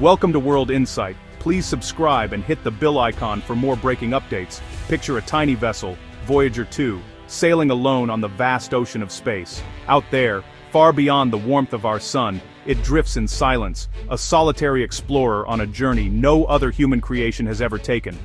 Welcome to World Insight. Please subscribe and hit the bill icon for more breaking updates. Picture a tiny vessel, Voyager 2, sailing alone on the vast ocean of space. Out there, far beyond the warmth of our sun, it drifts in silence, a solitary explorer on a journey no other human creation has ever taken.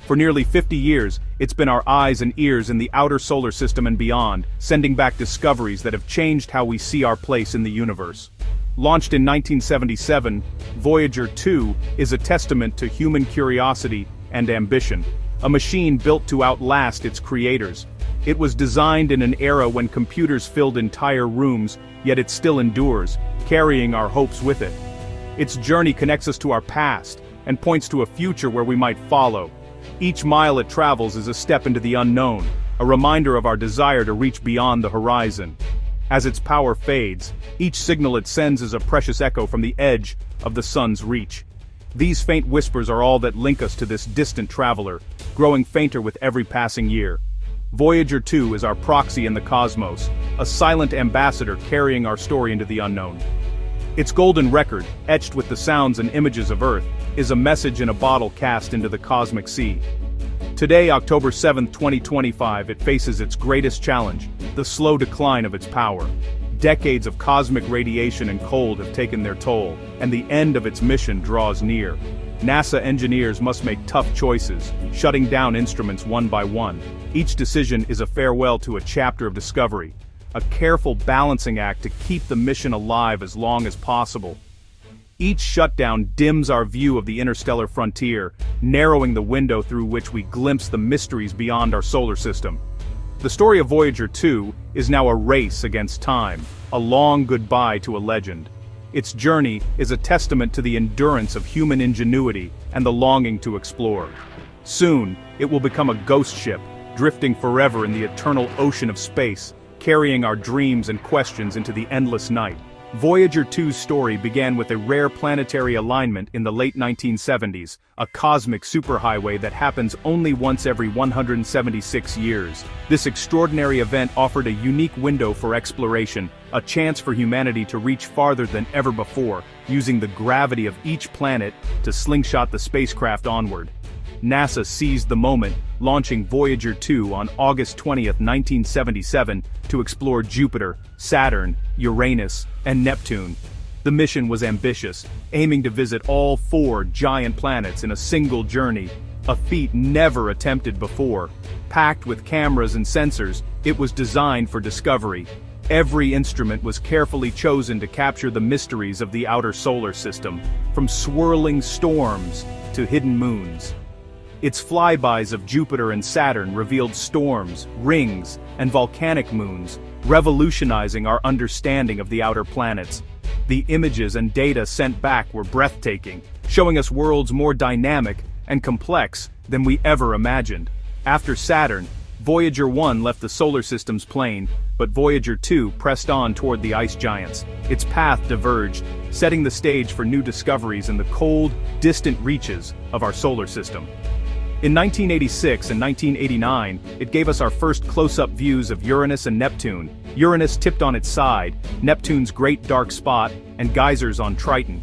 For nearly 50 years, it's been our eyes and ears in the outer solar system and beyond, sending back discoveries that have changed how we see our place in the universe. Launched in 1977, Voyager 2 is a testament to human curiosity and ambition, a machine built to outlast its creators. It was designed in an era when computers filled entire rooms, yet it still endures, carrying our hopes with it. Its journey connects us to our past, and points to a future where we might follow, each mile it travels is a step into the unknown, a reminder of our desire to reach beyond the horizon. As its power fades, each signal it sends is a precious echo from the edge of the sun's reach. These faint whispers are all that link us to this distant traveler, growing fainter with every passing year. Voyager 2 is our proxy in the cosmos, a silent ambassador carrying our story into the unknown. Its golden record, etched with the sounds and images of Earth, is a message in a bottle cast into the cosmic sea. Today, October 7, 2025, it faces its greatest challenge, the slow decline of its power. Decades of cosmic radiation and cold have taken their toll, and the end of its mission draws near. NASA engineers must make tough choices, shutting down instruments one by one. Each decision is a farewell to a chapter of discovery, a careful balancing act to keep the mission alive as long as possible. Each shutdown dims our view of the interstellar frontier, narrowing the window through which we glimpse the mysteries beyond our solar system. The story of Voyager 2 is now a race against time, a long goodbye to a legend. Its journey is a testament to the endurance of human ingenuity and the longing to explore. Soon, it will become a ghost ship, drifting forever in the eternal ocean of space, carrying our dreams and questions into the endless night. Voyager 2's story began with a rare planetary alignment in the late 1970s, a cosmic superhighway that happens only once every 176 years. This extraordinary event offered a unique window for exploration, a chance for humanity to reach farther than ever before, using the gravity of each planet to slingshot the spacecraft onward. NASA seized the moment, launching Voyager 2 on August 20, 1977, to explore Jupiter, Saturn, Uranus, and Neptune. The mission was ambitious, aiming to visit all four giant planets in a single journey, a feat never attempted before. Packed with cameras and sensors, it was designed for discovery. Every instrument was carefully chosen to capture the mysteries of the outer solar system, from swirling storms to hidden moons. Its flybys of Jupiter and Saturn revealed storms, rings, and volcanic moons, revolutionizing our understanding of the outer planets. The images and data sent back were breathtaking, showing us worlds more dynamic and complex than we ever imagined. After Saturn, Voyager 1 left the solar system's plane, but Voyager 2 pressed on toward the ice giants. Its path diverged, setting the stage for new discoveries in the cold, distant reaches of our solar system. In 1986 and 1989, it gave us our first close-up views of Uranus and Neptune, Uranus tipped on its side, Neptune's great dark spot, and geysers on Triton.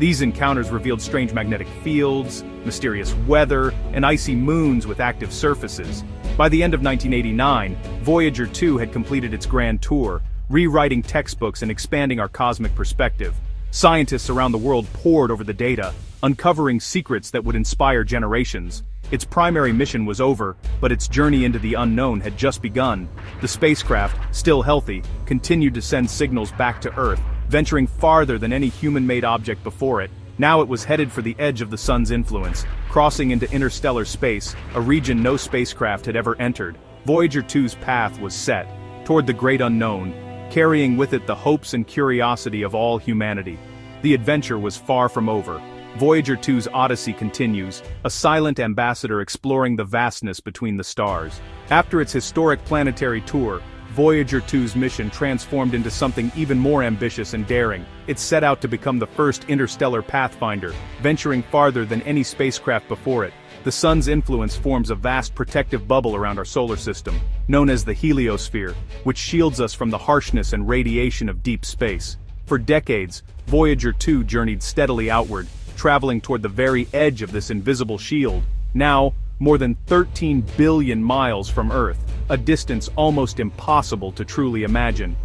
These encounters revealed strange magnetic fields, mysterious weather, and icy moons with active surfaces. By the end of 1989, Voyager 2 had completed its grand tour, rewriting textbooks and expanding our cosmic perspective. Scientists around the world pored over the data, uncovering secrets that would inspire generations. Its primary mission was over, but its journey into the unknown had just begun. The spacecraft, still healthy, continued to send signals back to Earth, venturing farther than any human-made object before it. Now it was headed for the edge of the sun's influence, crossing into interstellar space, a region no spacecraft had ever entered. Voyager 2's path was set, toward the great unknown, carrying with it the hopes and curiosity of all humanity. The adventure was far from over, Voyager 2's odyssey continues, a silent ambassador exploring the vastness between the stars. After its historic planetary tour, Voyager 2's mission transformed into something even more ambitious and daring. It set out to become the first interstellar pathfinder, venturing farther than any spacecraft before it. The sun's influence forms a vast protective bubble around our solar system, known as the heliosphere, which shields us from the harshness and radiation of deep space. For decades, Voyager 2 journeyed steadily outward, traveling toward the very edge of this invisible shield, now, more than 13 billion miles from Earth, a distance almost impossible to truly imagine.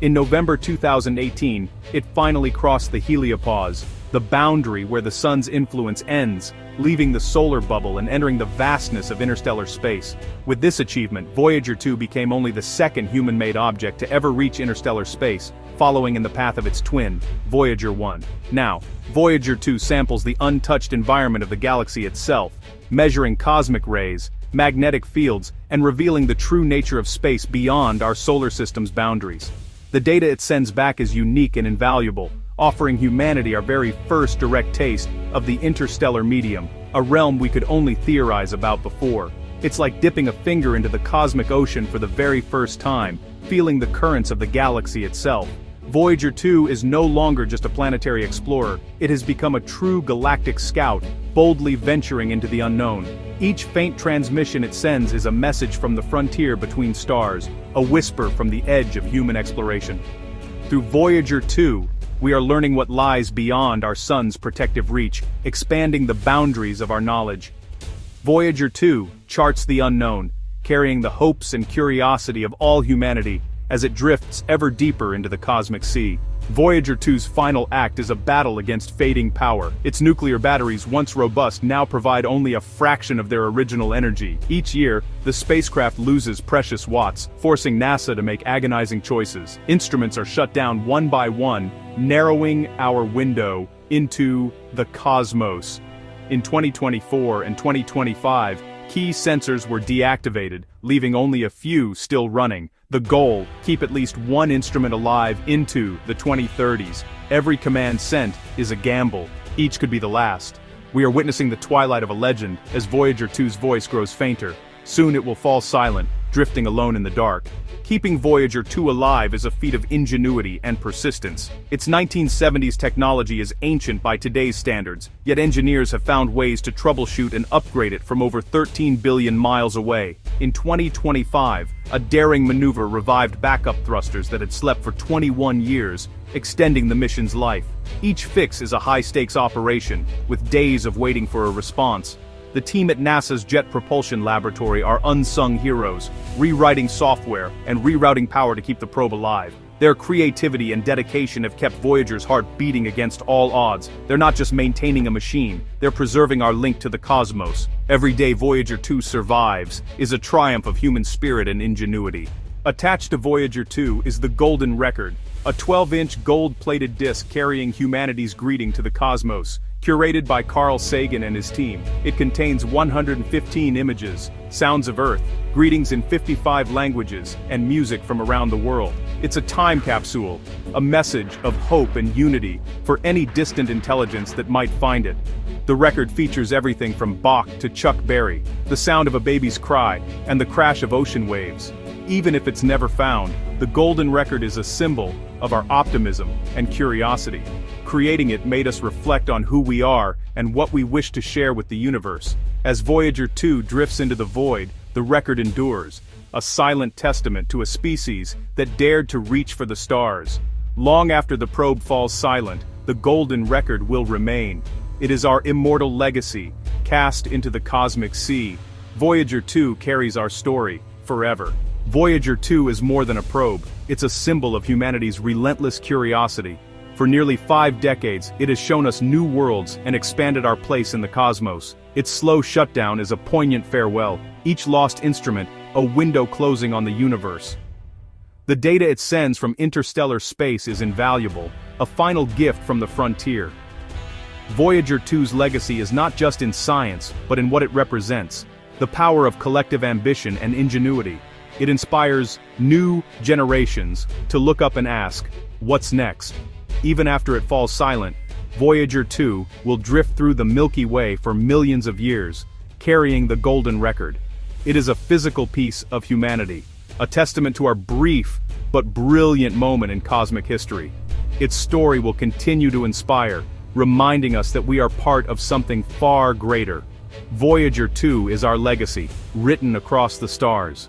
In November 2018, it finally crossed the heliopause, the boundary where the sun's influence ends, leaving the solar bubble and entering the vastness of interstellar space. With this achievement, Voyager 2 became only the second human-made object to ever reach interstellar space, following in the path of its twin, Voyager 1. Now, Voyager 2 samples the untouched environment of the galaxy itself, measuring cosmic rays, magnetic fields, and revealing the true nature of space beyond our solar system's boundaries. The data it sends back is unique and invaluable, offering humanity our very first direct taste of the interstellar medium, a realm we could only theorize about before. It's like dipping a finger into the cosmic ocean for the very first time, feeling the currents of the galaxy itself. Voyager 2 is no longer just a planetary explorer, it has become a true galactic scout, boldly venturing into the unknown. Each faint transmission it sends is a message from the frontier between stars, a whisper from the edge of human exploration. Through Voyager 2, we are learning what lies beyond our sun's protective reach, expanding the boundaries of our knowledge. Voyager 2 charts the unknown, carrying the hopes and curiosity of all humanity, as it drifts ever deeper into the cosmic sea. Voyager 2's final act is a battle against fading power. Its nuclear batteries, once robust, now provide only a fraction of their original energy. Each year, the spacecraft loses precious watts, forcing NASA to make agonizing choices. Instruments are shut down one by one, narrowing our window into the cosmos. In 2024 and 2025, key sensors were deactivated, leaving only a few still running. The goal, keep at least one instrument alive into the 2030s. Every command sent is a gamble, each could be the last. We are witnessing the twilight of a legend as Voyager 2's voice grows fainter. Soon it will fall silent, drifting alone in the dark. Keeping Voyager 2 alive is a feat of ingenuity and persistence. Its 1970s technology is ancient by today's standards, yet engineers have found ways to troubleshoot and upgrade it from over 13 billion miles away. In 2025, a daring maneuver revived backup thrusters that had slept for 21 years, extending the mission's life. Each fix is a high-stakes operation, with days of waiting for a response. The team at NASA's Jet Propulsion Laboratory are unsung heroes, rewriting software and rerouting power to keep the probe alive. Their creativity and dedication have kept Voyager's heart beating against all odds. They're not just maintaining a machine, they're preserving our link to the cosmos. Every day Voyager 2 survives is a triumph of human spirit and ingenuity. Attached to Voyager 2 is the Golden Record, a 12-inch gold-plated disc carrying humanity's greeting to the cosmos. Curated by Carl Sagan and his team, it contains 115 images, sounds of Earth, greetings in 55 languages, and music from around the world. It's a time capsule, a message of hope and unity for any distant intelligence that might find it. The record features everything from Bach to Chuck Berry, the sound of a baby's cry, and the crash of ocean waves. Even if it's never found, the golden record is a symbol of our optimism and curiosity. Creating it made us reflect on who we are and what we wish to share with the universe. As Voyager 2 drifts into the void, the record endures, a silent testament to a species that dared to reach for the stars. Long after the probe falls silent, the golden record will remain. It is our immortal legacy, cast into the cosmic sea. Voyager 2 carries our story, forever. Voyager 2 is more than a probe, it's a symbol of humanity's relentless curiosity. For nearly five decades, it has shown us new worlds and expanded our place in the cosmos. Its slow shutdown is a poignant farewell, each lost instrument, a window closing on the universe. The data it sends from interstellar space is invaluable, a final gift from the frontier. Voyager 2's legacy is not just in science, but in what it represents, the power of collective ambition and ingenuity. It inspires new generations to look up and ask, what's next? Even after it falls silent, Voyager 2 will drift through the Milky Way for millions of years, carrying the golden record. It is a physical piece of humanity, a testament to our brief but brilliant moment in cosmic history. Its story will continue to inspire, reminding us that we are part of something far greater. Voyager 2 is our legacy, written across the stars.